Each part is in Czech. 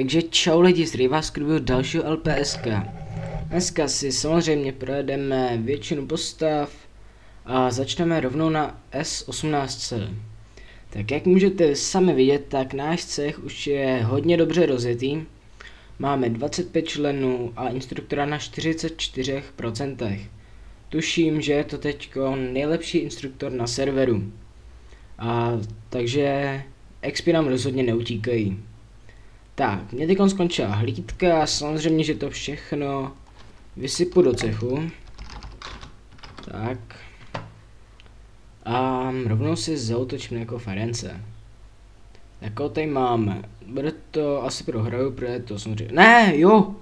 Takže čau lidi, z vás do dalšího LPSK. Dneska si samozřejmě projedeme většinu postav a začneme rovnou na S18C. Tak jak můžete sami vidět, tak náš cech už je hodně dobře rozjetý. Máme 25 členů a instruktora na 44%. Tuším, že je to teď nejlepší instruktor na serveru. A takže XP nám rozhodně neutíkají. Tak, mě teď skončila hlídka, samozřejmě, že to všechno vysypu do cechu. Tak. A rovnou si zautočím jako Ference. Jako tady máme. Bude to asi prohraju, protože to samozřejmě... Ne, jo!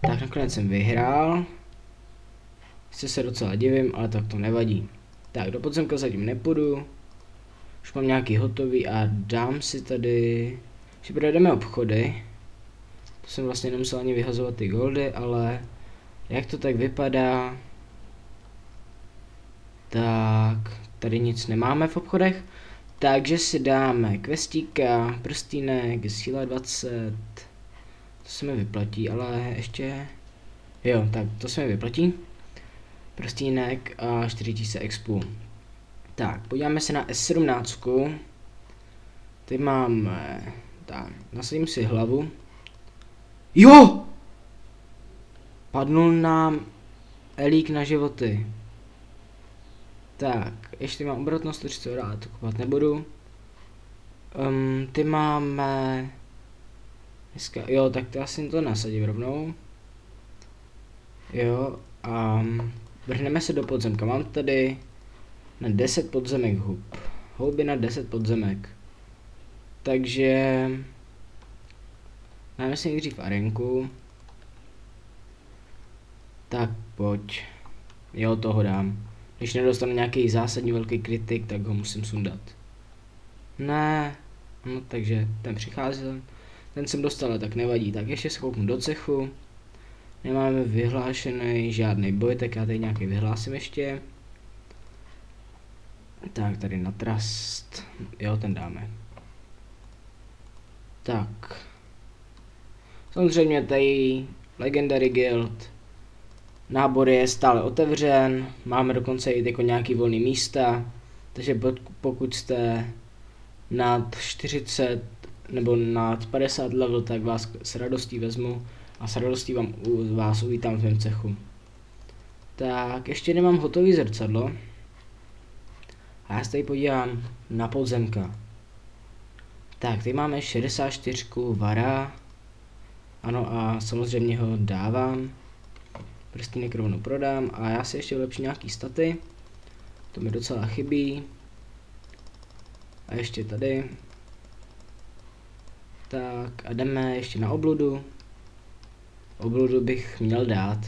Tak nakonec jsem vyhrál. Se se docela divím, ale tak to nevadí. Tak, do podzemka zatím nepůjdu. Už mám nějaký hotový a dám si tady že projedeme obchody. To jsem vlastně nemusel ani vyhazovat ty goldy, ale jak to tak vypadá, tak tady nic nemáme v obchodech. Takže si dáme questíka, prstínek, síla 20, to se mi vyplatí, ale ještě, jo, tak to se mi vyplatí. Prstínek a 4000 expu. Tak, podíváme se na S17. Tady máme tak, nasadím si hlavu. Jo! Padnul nám elík na životy. Tak, ještě mám obratnost, to rád kupovat nebudu. Um, ty máme... Dneska, jo, tak to asi to nasadím rovnou. Jo, a vrhneme se do podzemka. Mám tady na 10 podzemek hub. Houby na 10 podzemek. Takže máme si nejdřív arenku. Tak pojď. Jo, toho dám. Když nedostanu nějaký zásadní velký kritik, tak ho musím sundat. Ne, no takže ten přicházel. Ten jsem dostal, tak nevadí. Tak ještě se do cechu. Nemáme vyhlášený žádný boj, tak já tady nějaký vyhlásím ještě. Tak, tady na trust. Jo, ten dáme. Tak. Samozřejmě tady Legendary Guild. Nábor je stále otevřen, máme dokonce i jako nějaký volný místa, takže pokud jste nad 40 nebo nad 50 level, tak vás s radostí vezmu a s radostí vám, vás uvítám v mém cechu. Tak, ještě nemám hotový zrcadlo. A já se tady podívám na podzemka. Tak, tady máme 64 vara. Ano a samozřejmě ho dávám. Prstínek rovnou prodám a já si ještě vylepším nějaký staty. To mi docela chybí. A ještě tady. Tak a jdeme ještě na obludu. Obludu bych měl dát.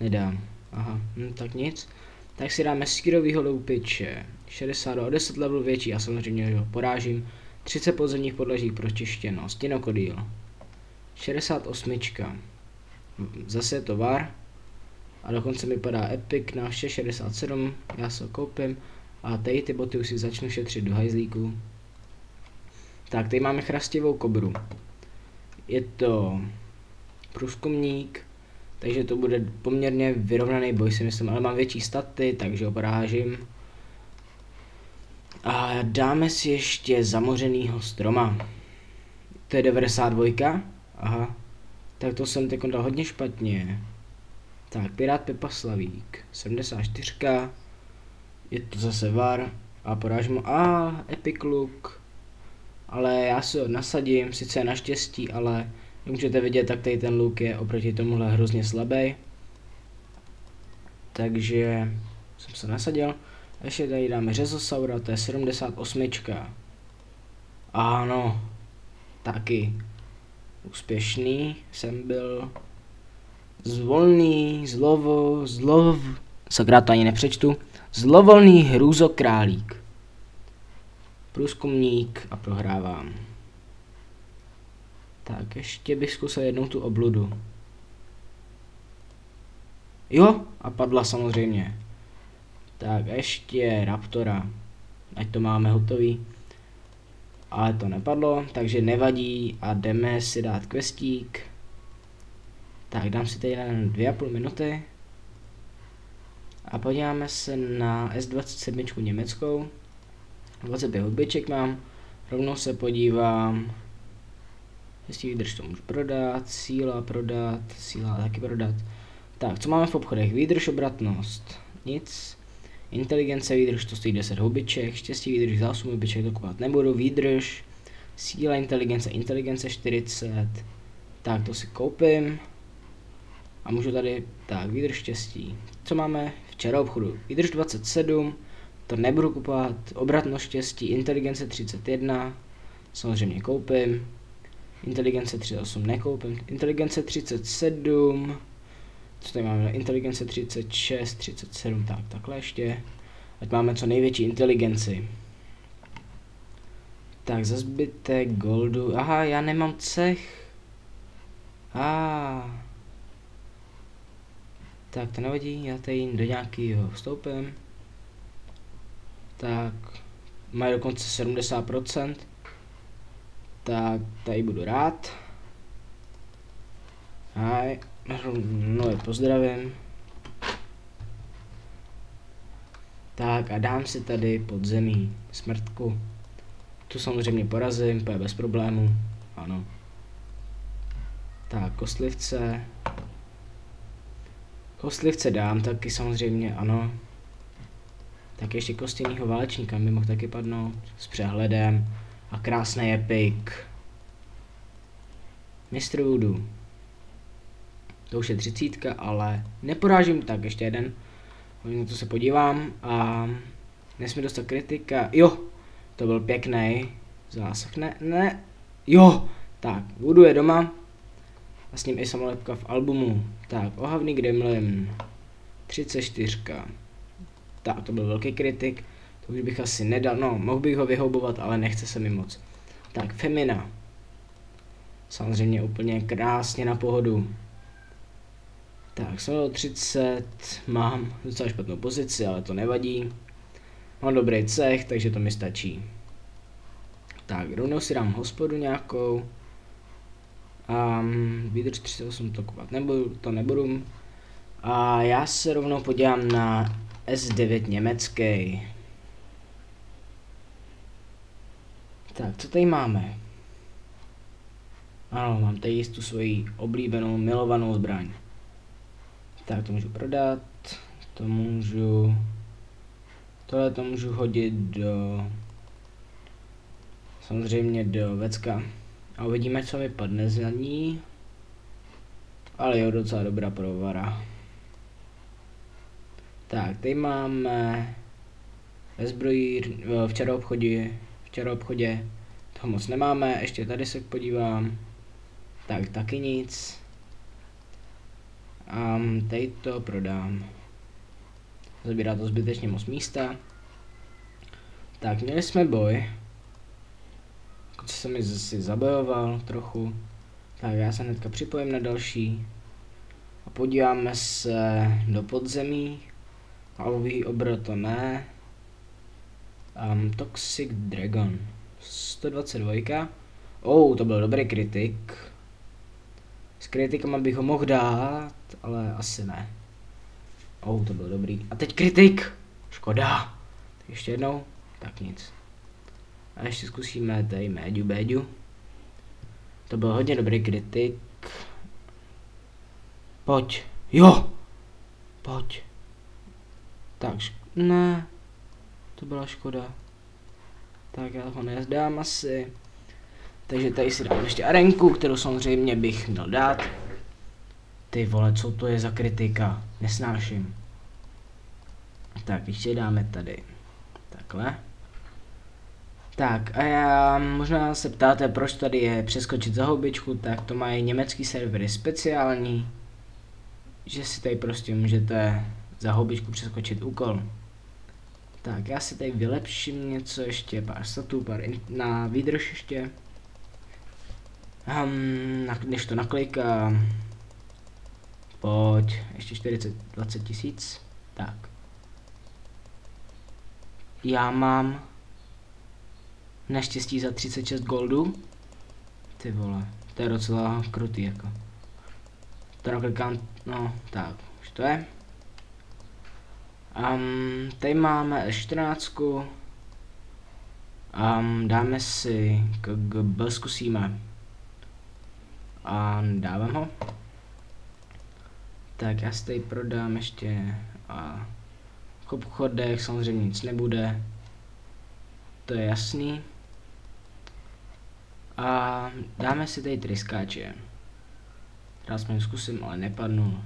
Nedám. Aha, hm, tak nic. Tak si dáme sírovýho loupiče. 60 o 10 level větší a samozřejmě ho porážím. 30 podzemních podlaží pročištěno, stinokodýl. 68. Zase je to var. A dokonce mi padá Epic na 667, já se ho koupím. A tady ty boty už si začnu šetřit do hajzlíku. Tak, tady máme chrastivou kobru. Je to průzkumník, takže to bude poměrně vyrovnaný boj si myslím, ale mám větší staty, takže ho porážím. A dáme si ještě zamořenýho stroma. To je 92. Aha. Tak to jsem teď dal hodně špatně. Tak, Pirát Pepa Slavík. 74. Je to zase var. A porážím A, Epic Look. Ale já si ho nasadím, sice naštěstí, ale jak můžete vidět, tak tady ten look je oproti tomuhle hrozně slabý. Takže jsem se nasadil. Ještě tady dáme řezosaura, to je 78. Ano, taky úspěšný jsem byl. Zvolný, zlovo, zlov, sakra to ani nepřečtu. Zlovolný hrůzokrálík. Průzkumník a prohrávám. Tak, ještě bych zkusil jednou tu obludu. Jo, a padla samozřejmě. Tak ještě Raptora. Ať to máme hotový. ale to nepadlo, takže nevadí a jdeme si dát questík. Tak dám si tady jen dvě a půl minuty. A podíváme se na S27 německou. 25 hudbiček mám. Rovnou se podívám. Jestli výdrž to můžu prodat, síla prodat, síla taky prodat. Tak, co máme v obchodech? Výdrž, obratnost. Nic. Inteligence, výdrž, to stojí 10 hubiček. Štěstí, výdrž, za 8 hubiček, to kupovat nebudu. Výdrž, síla, inteligence, inteligence 40. Tak, to si koupím. A můžu tady, tak, výdrž štěstí. Co máme včera obchodu? Výdrž 27, to nebudu kupovat. Obratnost štěstí, inteligence 31, samozřejmě koupím. Inteligence 38 nekoupím. Inteligence 37, co tady máme? Inteligence 36, 37, tak, takhle ještě. Ať máme co největší inteligenci. Tak, za zbytek goldu. Aha, já nemám cech. A. Ah. Tak, to nevadí, já tady do nějakého vstoupím. Tak, mají dokonce 70%. Tak, tady budu rád. Hi. No je pozdravím. Tak a dám si tady podzemí smrtku. Tu samozřejmě porazím, je bez problému. Ano. Tak, kostlivce. Kostlivce dám taky samozřejmě, ano. Tak ještě kostěnýho válečníka by mohl taky padnout. S přehledem. A krásný epic. Mr. Voodoo. To už je třicítka, ale neporážím tak, ještě jeden. Na to se podívám a nesmí dostat kritika. Jo, to byl pěkný zásah. Ne, ne, jo, tak, Voodoo je doma. A s ním i samolepka v albumu. Tak, ohavný Gremlin. 34. Tak, to byl velký kritik. To už bych asi nedal, no, mohl bych ho vyhoubovat, ale nechce se mi moc. Tak, Femina. Samozřejmě úplně krásně na pohodu. Tak, jsem 30, mám docela špatnou pozici, ale to nevadí. Mám dobrý cech, takže to mi stačí. Tak, rovnou si dám hospodu nějakou. Um, výdrž 38 to kupovat nebudu, to nebudu. A já se rovnou podívám na S9 německý. Tak, co tady máme? Ano, mám tady tu svoji oblíbenou, milovanou zbraň. Tak, to můžu prodat, to můžu, tohle to můžu hodit do, samozřejmě do vecka. A uvidíme, co vypadne za ní. Ale jo, docela dobrá provara. Tak, tady máme ve zbrojí, v čaroobchodě, v čaroobchodě, toho moc nemáme, ještě tady se podívám. Tak, taky nic. A tady to prodám. Zabírá to zbytečně moc místa. Tak, měli jsme boj. Co se mi zase zabojoval trochu. Tak já se hnedka připojím na další. A podíváme se do podzemí. Alový obro to ne. Um, Toxic Dragon. 122. Oh, to byl dobrý kritik. S kritikama bych ho mohl dát, ale asi ne. Oh, to byl dobrý. A teď kritik! Škoda. Tak ještě jednou. Tak nic. A ještě zkusíme tady Méďu Béďu. To byl hodně dobrý kritik. Pojď. Jo! Pojď. Tak, ne. To byla škoda. Tak já ho nezdám asi. Takže tady si dám ještě arenku, kterou samozřejmě bych měl dát. Ty vole, co to je za kritika? Nesnáším. Tak, ještě dáme tady. Takhle. Tak a já možná se ptáte, proč tady je přeskočit za houbičku, tak to mají německý servery speciální, že si tady prostě můžete za houbičku přeskočit úkol. Tak já si tady vylepším něco ještě, pár statů, pár na výdrž ještě. Um, na, než to naklikám. Pojď, ještě 40, 20 tisíc. Tak. Já mám Naštěstí za 36 goldů. Ty vole, to je docela krutý jako. To naklikám, no tak, už to je. Um, tady máme 14. Um, dáme si KGB, zkusíme. A dávám ho. Tak já si tady prodám ještě a v obchodech samozřejmě nic nebude. To je jasný. A dáme si tady tryskáče. Já jsme zkusím, ale nepadnul.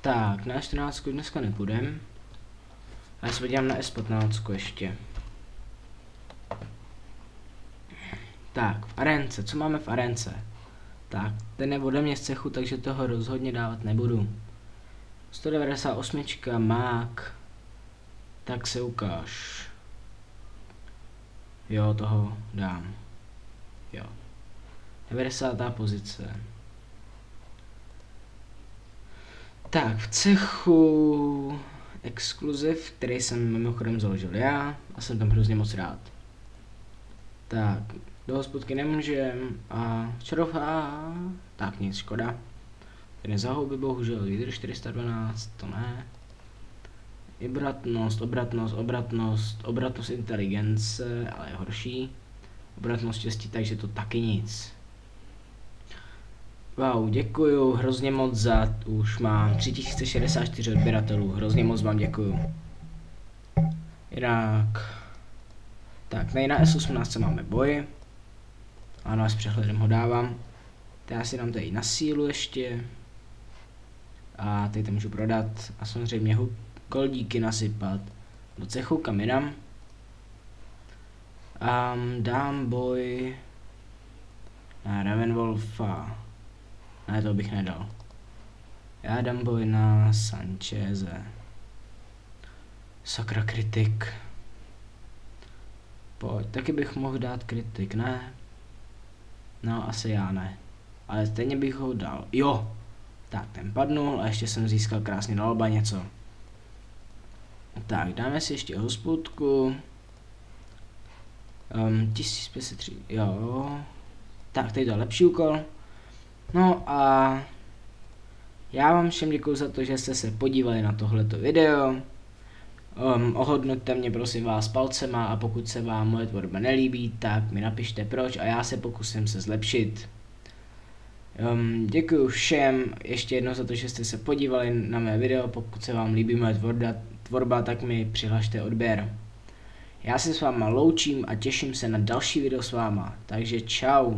Tak, na 14 dneska nepůjdem. A já se podívám na S15 ještě. Tak, v arence, co máme v arence? Tak, ten je ode mě z cechu, takže toho rozhodně dávat nebudu. 198 mák. Tak se ukáž. Jo, toho dám. Jo. 90. pozice. Tak, v cechu exkluziv, který jsem mimochodem založil já a jsem tam hrozně moc rád. Tak, do hospodky nemůžem a čarová, tak nic, škoda. Ten zahouby bohužel, lídr 412, to ne. Obratnost, obratnost, obratnost, obratnost inteligence, ale je horší. Obratnost štěstí, takže to taky nic. Wow, děkuju hrozně moc za, už mám 3064 odběratelů, hrozně moc vám děkuju. Jinak, tak na S18 máme boj. Ano, s přehledem ho dávám. Teď já si dám tady na sílu ještě. A tady to můžu prodat a samozřejmě ho goldíky nasypat do cechu, kam jinam. Um, dám boj na Ravenwolfa. Ne, to bych nedal. Já dám boj na Sancheze. Sakra kritik. Pojď, taky bych mohl dát kritik, ne? No, asi já ne. Ale stejně bych ho dal. Jo! Tak, ten padnul a ještě jsem získal krásně na lba něco. Tak, dáme si ještě hospodku. Um, 1503, jo. Tak, tady to je lepší úkol. No a já vám všem děkuji za to, že jste se podívali na tohleto video. Um, ohodnoťte mě prosím vás palcema a pokud se vám moje tvorba nelíbí, tak mi napište proč a já se pokusím se zlepšit. Um, děkuji všem ještě jednou za to, že jste se podívali na mé video, pokud se vám líbí moje tvorba, tvorba tak mi přihlašte odběr. Já se s váma loučím a těším se na další video s váma, takže čau.